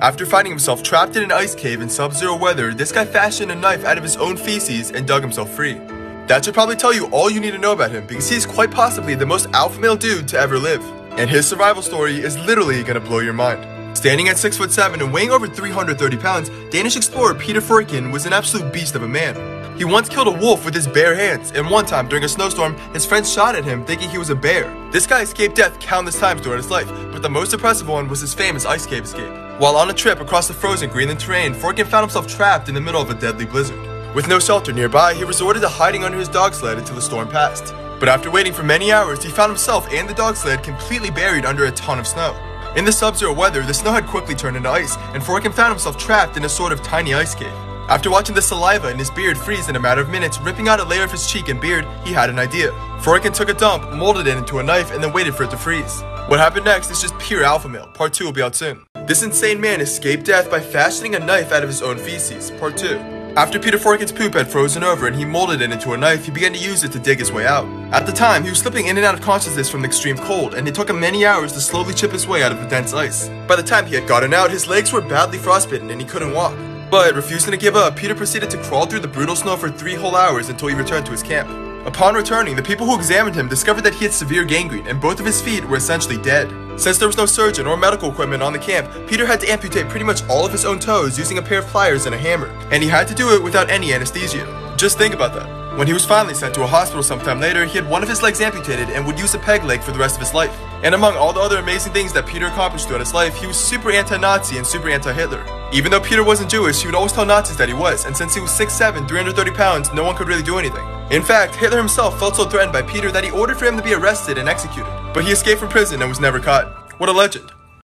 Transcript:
After finding himself trapped in an ice cave in sub-zero weather, this guy fashioned a knife out of his own feces and dug himself free. That should probably tell you all you need to know about him because he's quite possibly the most alpha male dude to ever live. And his survival story is literally gonna blow your mind. Standing at 6 foot 7 and weighing over 330 pounds, Danish explorer Peter Freuchen was an absolute beast of a man. He once killed a wolf with his bare hands, and one time during a snowstorm, his friends shot at him thinking he was a bear. This guy escaped death countless times throughout his life, but the most impressive one was his famous ice cave escape. While on a trip across the frozen Greenland terrain, Freuchen found himself trapped in the middle of a deadly blizzard. With no shelter nearby, he resorted to hiding under his dog sled until the storm passed. But after waiting for many hours, he found himself and the dog sled completely buried under a ton of snow. In the sub-zero weather, the snow had quickly turned into ice, and Freuchen found himself trapped in a sort of tiny ice cave. After watching the saliva in his beard freeze in a matter of minutes, ripping out a layer of his cheek and beard, he had an idea. Freuchen took a dump, molded it into a knife, and then waited for it to freeze. What happened next is just pure alpha male. Part 2 will be out soon. This insane man escaped death by fashioning a knife out of his own feces. Part 2. After Peter Freuchen's poop had frozen over and he molded it into a knife, he began to use it to dig his way out. At the time, he was slipping in and out of consciousness from the extreme cold, and it took him many hours to slowly chip his way out of the dense ice. By the time he had gotten out, his legs were badly frostbitten and he couldn't walk. But refusing to give up, Peter proceeded to crawl through the brutal snow for three whole hours until he returned to his camp. Upon returning, the people who examined him discovered that he had severe gangrene and both of his feet were essentially dead. Since there was no surgeon or medical equipment on the camp, Peter had to amputate pretty much all of his own toes using a pair of pliers and a hammer, and he had to do it without any anesthesia. Just think about that. When he was finally sent to a hospital sometime later, he had one of his legs amputated and would use a peg leg for the rest of his life. And among all the other amazing things that Peter accomplished throughout his life, he was super anti-Nazi and super anti-Hitler. Even though Peter wasn't Jewish, he would always tell Nazis that he was, and since he was 6'7", 330 pounds, no one could really do anything. In fact, Hitler himself felt so threatened by Peter that he ordered for him to be arrested and executed. But he escaped from prison and was never caught. What a legend.